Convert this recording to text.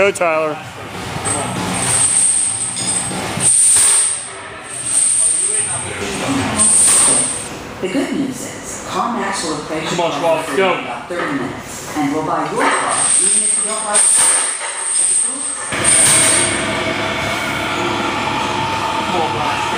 go, Tyler. The good news is, CarMax will replace Come on, Schwab, go. in about 30 minutes, and we'll buy your car, even if you don't like it. Come on,